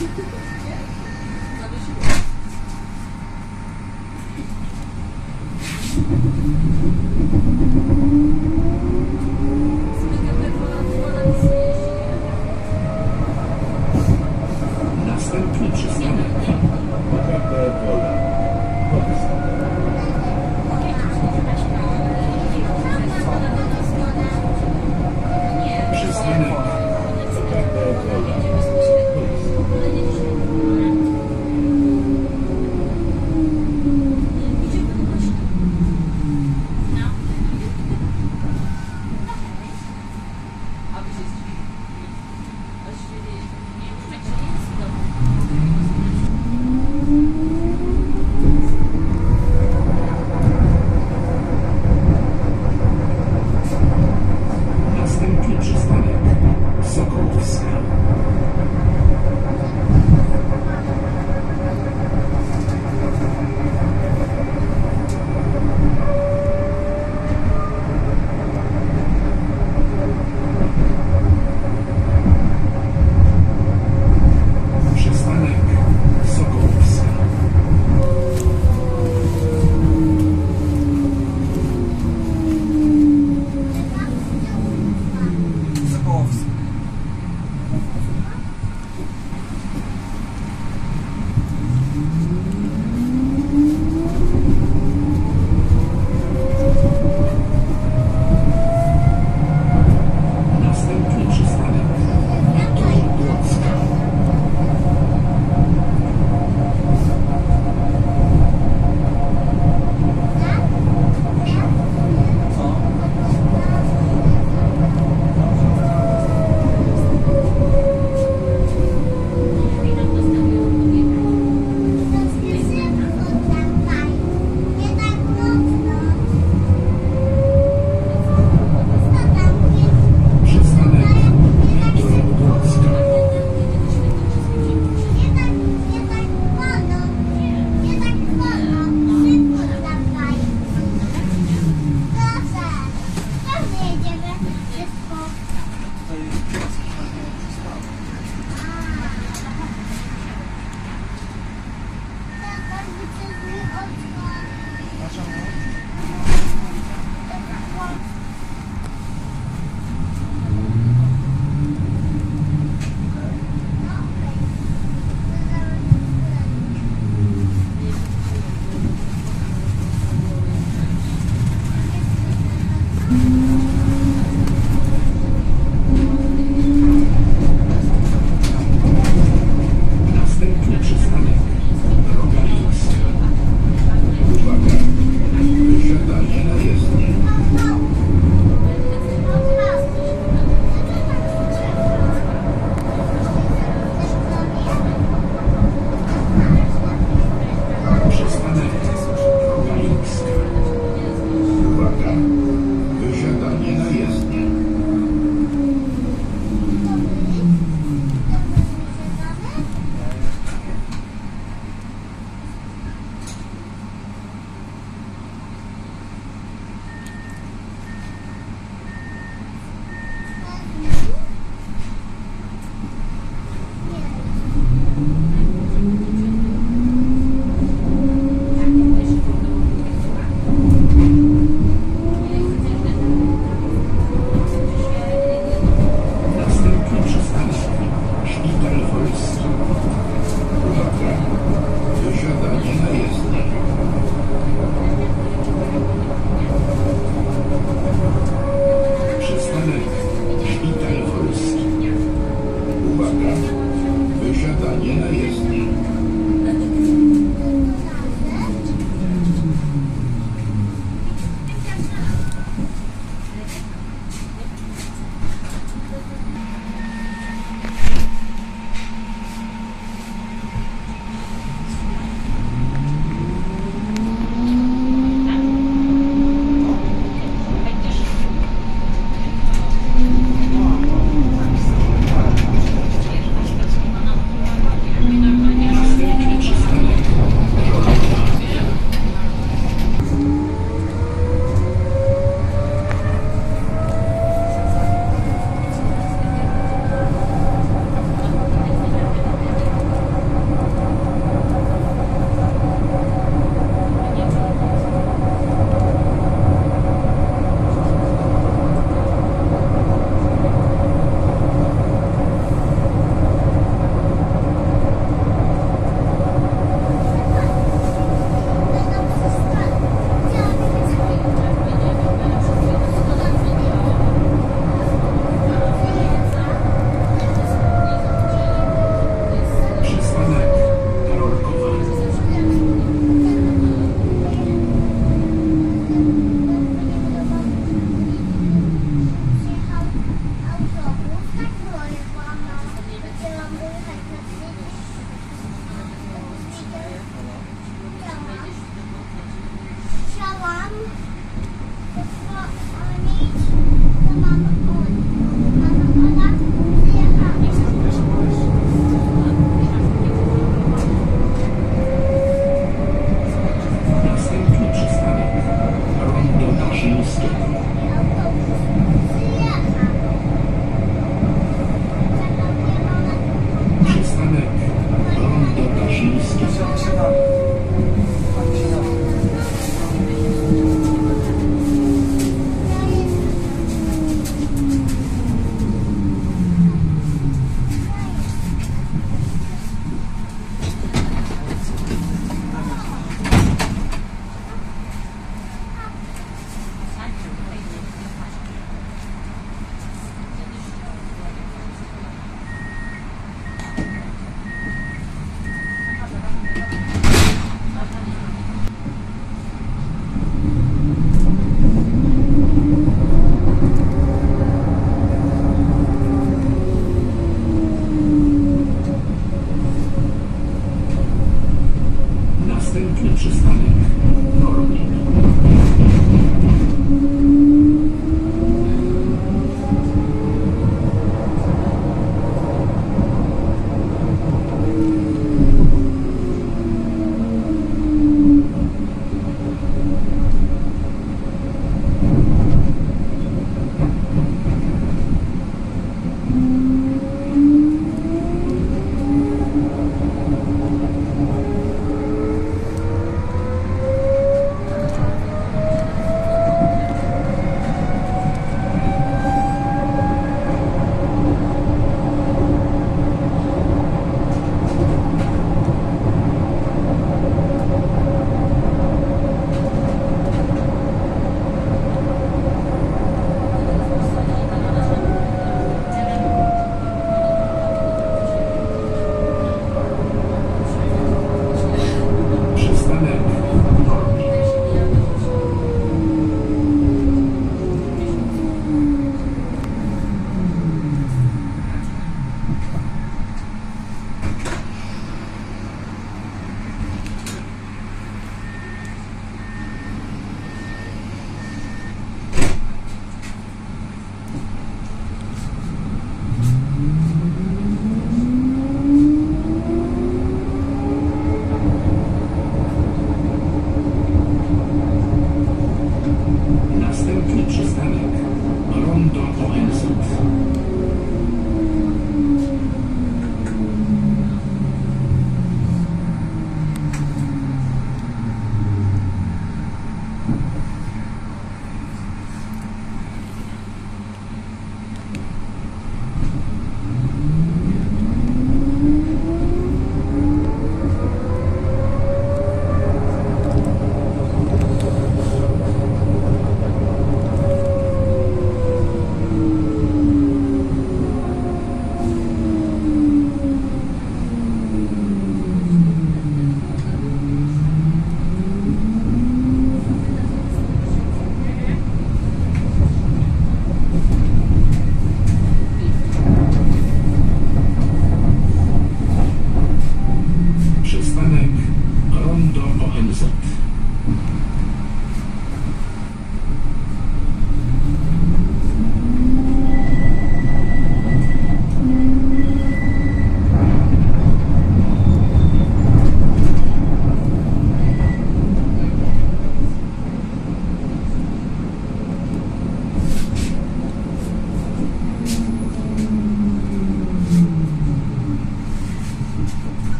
ハハハハ!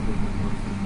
little bit more.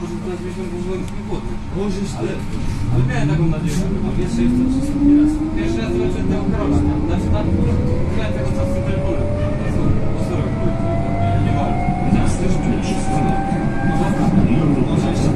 Może to nazwaliśmy głównym głodny. Możesz ale, miałem taką nadzieję, że chyba pierwszy jest to wszystkie raz. Pierwszy raz zobaczyłem tego korola. Znaczy tam miałem tego czasu telefonem. Nie mam. Teraz też czuję wszystko. No dobra, może jeszcze